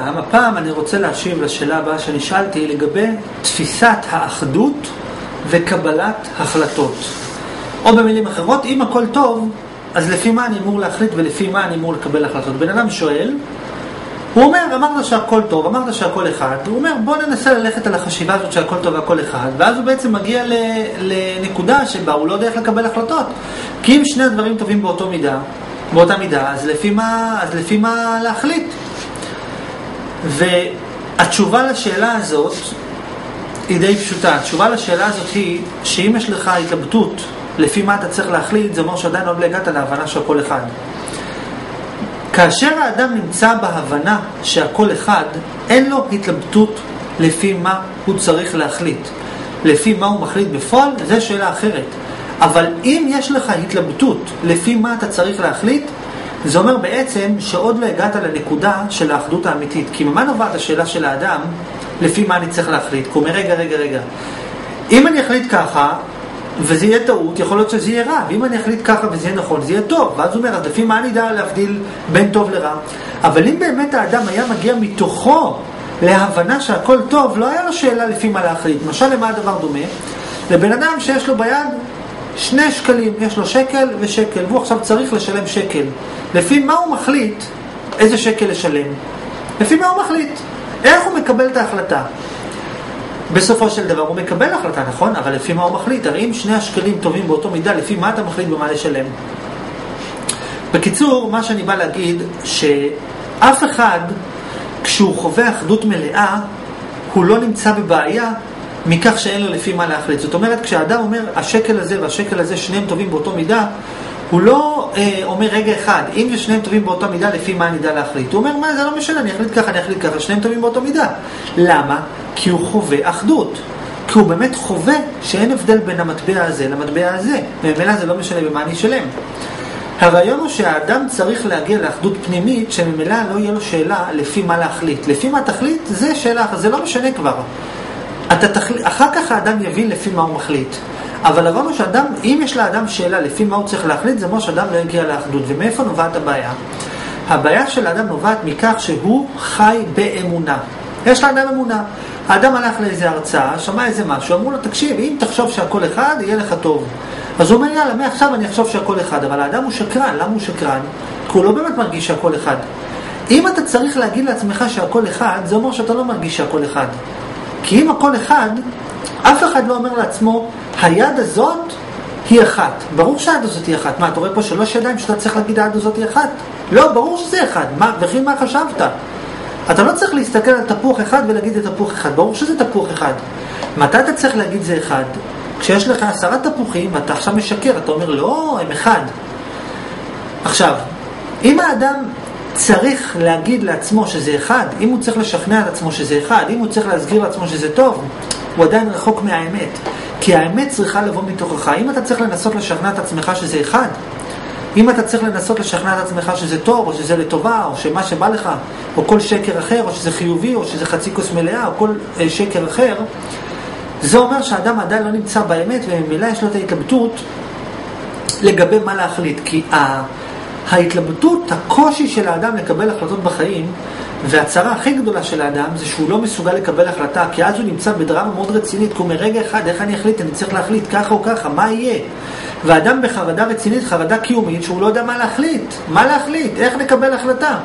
הפעם אני רוצה להשיב לשאלה הבאה שנשאלתי לגבי תפיסת האחדות וקבלת החלטות. או במילים אחרות, אם הכל טוב, אז לפי מה אני אמור להחליט ולפי מה אני אמור לקבל החלטות? בן אדם שואל, הוא אומר, אמרת שהכל טוב, אמרת שהכל אחד, הוא אומר, בוא ננסה ללכת על החשיבה הזאת שהכל טוב והכל אחד, ואז הוא בעצם מגיע לנקודה שבה הוא לא יודע איך לקבל החלטות. כי אם שני הדברים טובים באותו מידה, באותה מידה, אז לפי מה, אז לפי מה להחליט? והתשובה לשאלה הזאת היא די פשוטה. התשובה לשאלה הזאת היא שאם יש לך התלבטות לפי מה אתה צריך להחליט, זה אומר שעדיין עוד לא הגעת להבנה שהכל אחד. כאשר האדם נמצא בהבנה שהכל אחד, אין לו התלבטות לפי מה הוא צריך להחליט. לפי מה הוא מחליט בפועל, זו שאלה אחרת. אבל אם יש לך התלבטות לפי מה אתה צריך להחליט, זה אומר בעצם שעוד לא הגעת לנקודה של האחדות האמיתית. כי ממה נובעת השאלה של האדם, לפי מה אני צריך להחליט? כי הוא אומר, רגע, רגע, רגע. אם אני אחליט ככה, וזה יהיה טעות, יכול להיות שזה יהיה רע. ואם אני אחליט ככה וזה יהיה נכון, זה יהיה טוב. ואז הוא אומר, אז לפי מה אני אדע להבדיל בין טוב לרע? אבל אם באמת האדם היה מגיע מתוכו להבנה שהכל טוב, לא היה לו שאלה לפי מה להחליט. למשל, למה הדבר דומה? לבן אדם שיש לו ביד שני שקלים, יש לו שקל ושקל, והוא עכשיו צריך לשלם שקל. לפי מה הוא מחליט איזה שקל לשלם? לפי מה הוא מחליט? איך הוא מקבל את ההחלטה? בסופו של דבר הוא מקבל החלטה, נכון? אבל לפי מה הוא מחליט? הרי אם שני השקלים טובים באותו מידה, לפי מה אתה מחליט במה לשלם? בקיצור, מה שאני בא להגיד, שאף אחד, כשהוא חווה אחדות מלאה, הוא לא נמצא בבעיה מכך שאין לו לפי מה להחליט. זאת אומרת, כשאדם אומר, השקל הזה והשקל הזה, שניהם טובים באותו מידה, הוא לא אה, אומר רגע אחד, אם שניהם טובים באותה מידה, לפי מה אני אדע להחליט? הוא אומר, מה, זה לא משנה, אני אחליט ככה, אני אחליט ככה, שניהם טובים באותה מידה. למה? כי הוא חווה אחדות. כי הוא באמת חווה שאין הבדל בין המטבע הזה למטבע הזה. וממילא זה לא משנה במה אני אשלם. הרעיון הוא שהאדם צריך להגיע לאחדות פנימית, שממילא לא יהיה לו שאלה לפי מה להחליט. לפי מה תחליט, זה שאלה אחת, זה לא משנה כבר. אתה תחליט, אחר כך האדם יבין לפי מה הוא מחליט. אבל הוא שאדם, אם יש לאדם שאלה לפי מה הוא צריך להחליט, זה אומר שאדם לא יגיע לאחדות. ומאיפה נובעת הבעיה? הבעיה של האדם נובעת מכך שהוא חי באמונה. יש לאדם אמונה. האדם הלך לאיזה הרצאה, שמע איזה משהו, אמרו לו, תקשיב, אם תחשוב שהכל אחד, יהיה לך טוב. אז הוא אומר, יאללה, מעכשיו אני אחשוב שהכל אחד. אבל האדם הוא שקרן, למה הוא שקרן? כי הוא לא באמת מרגיש שהכל אחד. אם אתה צריך להגיד לעצמך שהכל אחד, זה אומר שאתה לא מרגיש שהכל אחד. כי אם הכל אחד, אף אחד לא אומר לעצמו, היד הזאת היא אחת. ברור שהיד הזאת היא אחת. מה, אתה רואה פה שלוש ידיים שאתה צריך להגיד היד הזאת היא אחת? לא, ברור שזה אחד. מה, וכי מה חשבת? אתה לא צריך להסתכל על תפוח אחד ולהגיד זה תפוח אחד. ברור שזה תפוח אחד. מתי אתה צריך להגיד זה אחד? כשיש לך עשרה תפוחים ואתה עכשיו משקר, אתה אומר לא, הם אחד. עכשיו, אם האדם צריך להגיד לעצמו שזה אחד, אם הוא צריך לשכנע את עצמו שזה אחד, אם הוא צריך להסגיר לעצמו שזה טוב, הוא עדיין רחוק מהאמת. כי האמת צריכה לבוא מתוכך. אם אתה צריך לנסות לשכנע את עצמך שזה אחד, אם אתה צריך לנסות לשכנע את עצמך שזה טוב, או שזה לטובה, או שמה שבא לך, או כל שקר אחר, או שזה חיובי, או שזה חצי כוס מלאה, או כל אה, שקר אחר, זה אומר שהאדם עדיין לא נמצא באמת, וממילא יש לו את ההתלבטות לגבי מה להחליט. כי ההתלבטות, הקושי של האדם לקבל החלטות בחיים, והצרה הכי גדולה של האדם זה שהוא לא מסוגל לקבל החלטה, כי אז הוא נמצא בדרמה מאוד רצינית, כי הוא אומר, רגע אחד, איך אני אחליט? אני צריך להחליט ככה או ככה, מה יהיה? ואדם בחרדה רצינית, חרדה קיומית, שהוא לא יודע מה להחליט. מה להחליט? איך לקבל החלטה?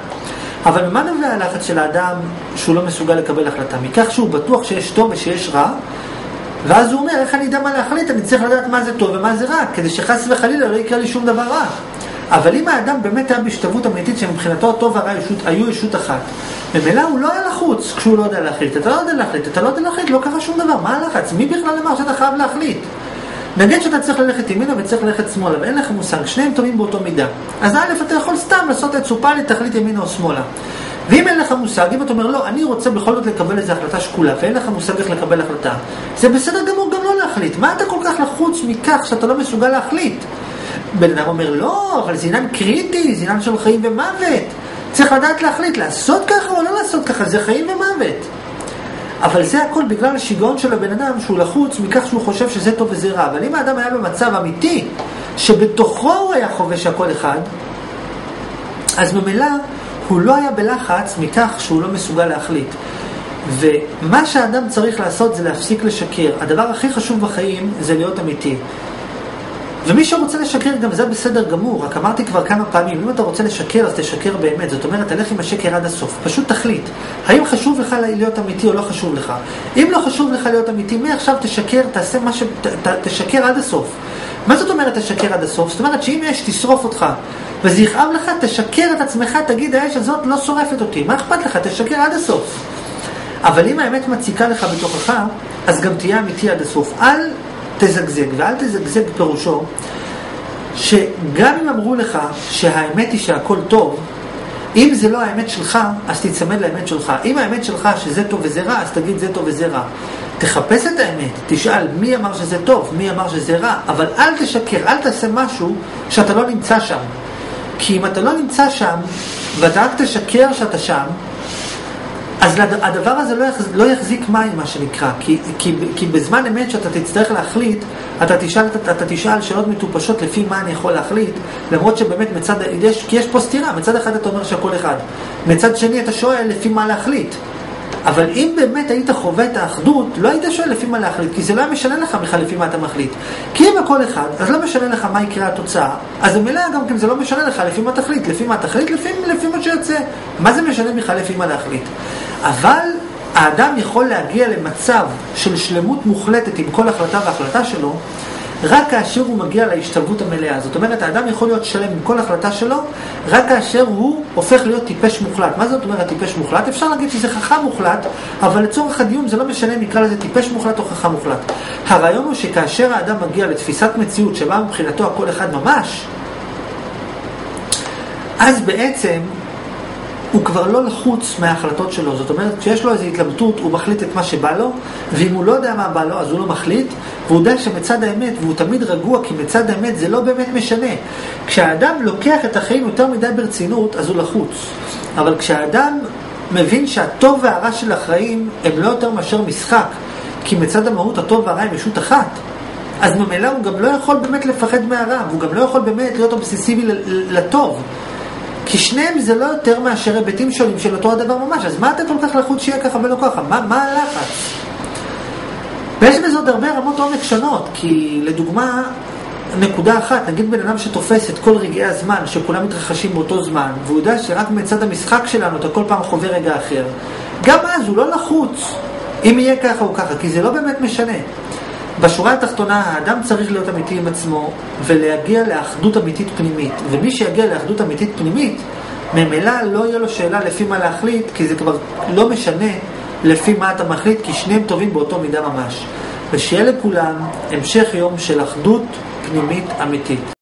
אבל ממה נובע הלחץ של האדם שהוא לא מסוגל לקבל החלטה? מכך שהוא בטוח שיש טוב ושיש רע, ואז הוא אומר, איך אני אדע מה להחליט? אני צריך לדעת מה זה טוב ומה זה רע, כדי שחס וחלילה לא יקרה לי שום דבר רע. אבל אם האדם באמת היה בהשתוות אמיתית שמבחינתו הטוב והרע היו ישות אחת, ממילא הוא לא היה לחוץ כשהוא לא יודע להחליט. אתה לא יודע להחליט, אתה לא יודע להחליט, לא קרה שום דבר, מה הלחץ? מי בכלל אמר שאתה חייב להחליט? נגיד שאתה צריך ללכת ימינה וצריך ללכת שמאלה, ואין לך מושג, שניהם טובים באותו מידה. אז א', אתה יכול סתם לעשות את סופלי, תחליט ימינה או שמאלה. ואם אין לך מושג, אם אתה אומר, לא, אני רוצה בכל זאת לקבל איזו החלטה שקולה, ואין לך מושג איך לקבל החלטה, זה בסדר גמור גם לא להחליט. מה אתה כל כך לחוץ מכך שאתה לא מסוגל להחליט? בן אדם אומר, לא, אבל זה עניין קריטי, זה עניין של חיים ומוות. צריך לדעת להחליט, לעשות ככה או לא לעשות ככה, זה חיים ומוות. אבל זה הכל בגלל השיגעון של הבן אדם שהוא לחוץ מכך שהוא חושב שזה טוב וזה רע. אבל אם האדם היה במצב אמיתי, שבתוכו הוא היה חובש הכל אחד, אז ממילא הוא לא היה בלחץ מכך שהוא לא מסוגל להחליט. ומה שהאדם צריך לעשות זה להפסיק לשקר. הדבר הכי חשוב בחיים זה להיות אמיתי. ומי שרוצה לשקר גם זה בסדר גמור, רק אמרתי כבר כמה פעמים, אם אתה רוצה לשקר אז תשקר באמת, זאת אומרת תלך עם השקר עד הסוף, פשוט תחליט, האם חשוב לך להיות אמיתי או לא חשוב לך. אם לא חשוב לך להיות אמיתי, מעכשיו תשקר, תעשה מה ש... ת, ת, תשקר עד הסוף. מה זאת אומרת תשקר עד הסוף? זאת אומרת שאם אש תשרוף אותך וזה יכאב לך, תשקר את עצמך, תגיד האש הזאת לא שורפת אותי, מה אכפת לך? תשקר עד הסוף. אבל אם האמת מציקה לך בתוכך, אז גם תהיה אמיתי עד הסוף. אל תזגזג, ואל תזגזג פירושו שגם אם אמרו לך שהאמת היא שהכל טוב, אם זה לא האמת שלך, אז תצמד לאמת שלך. אם האמת שלך שזה טוב וזה רע, אז תגיד זה טוב וזה רע. תחפש את האמת, תשאל מי אמר שזה טוב, מי אמר שזה רע, אבל אל תשקר, אל תעשה משהו שאתה לא נמצא שם. כי אם אתה לא נמצא שם, ואתה רק תשקר שאתה שם, אז הדבר הזה לא, יחז, לא יחזיק מים, מה שנקרא, כי, כי, כי בזמן אמת שאתה תצטרך להחליט, אתה תשאל, אתה, אתה תשאל שאלות מטופשות לפי מה אני יכול להחליט, למרות שבאמת מצד, יש, כי יש פה סתירה, מצד אחד אתה אומר שהכל אחד, מצד שני אתה שואל לפי מה להחליט. אבל אם באמת היית חווה את האחדות, לא היית שואל לפי מה להחליט, כי זה לא היה משנה לך בכלל לפי מה אתה מחליט. כי אם הכל אחד, אז לא משנה לך מה יקרה התוצאה, אז במילא גם כן זה לא משנה לך לפי מה תחליט, לפי מה תחליט, לפי, לפי מה שיוצא. מה זה משנה בכלל לפי מה להחליט? אבל האדם יכול להגיע למצב של שלמות מוחלטת עם כל החלטה והחלטה שלו, רק כאשר הוא מגיע להשתלבות המלאה. זאת אומרת, האדם יכול להיות שלם עם כל החלטה שלו, רק כאשר הוא הופך להיות טיפש מוחלט. מה זאת אומרת טיפש מוחלט? אפשר להגיד שזה חכם מוחלט, אבל לצורך הדיון זה לא משנה אם נקרא לזה טיפש מוחלט או חכם מוחלט. הרעיון הוא שכאשר האדם מגיע לתפיסת מציאות שבה מבחינתו הכל אחד ממש, אז בעצם הוא כבר לא לחוץ מההחלטות שלו. זאת אומרת, כשיש לו איזו התלבטות, הוא מחליט את מה שבא לו, ואם הוא לא יודע מה בא לו, אז הוא לא מחליט, והוא יודע שמצד האמת, והוא תמיד רגוע, כי מצד האמת זה לא באמת משנה. כשהאדם לוקח את החיים יותר מדי ברצינות, אז הוא לחוץ. אבל כשהאדם מבין שהטוב והרע של החיים הם לא יותר מאשר משחק, כי מצד המהות הטוב והרע הם ישות אחת, אז ממילא הוא גם לא יכול באמת לפחד מהרע, והוא גם לא יכול באמת להיות אובססיבי לטוב. כי שניהם זה לא יותר מאשר היבטים שונים של אותו הדבר ממש, אז מה אתה כל כך לחוץ שיהיה ככה ולא ככה? מה, מה הלחץ? ויש בזה עוד הרבה רמות עומק שונות, כי לדוגמה, נקודה אחת, נגיד בן אדם שתופס את כל רגעי הזמן, שכולם מתרחשים באותו זמן, והוא יודע שרק מצד המשחק שלנו אתה כל פעם חווה רגע אחר, גם אז הוא לא לחוץ אם יהיה ככה או ככה, כי זה לא באמת משנה. בשורה התחתונה, האדם צריך להיות אמיתי עם עצמו ולהגיע לאחדות אמיתית פנימית. ומי שיגיע לאחדות אמיתית פנימית, ממילא לא יהיה לו שאלה לפי מה להחליט, כי זה כבר לא משנה לפי מה אתה מחליט, כי שניהם טובים באותו מידה ממש. ושיהיה לכולם המשך יום של אחדות פנימית אמיתית.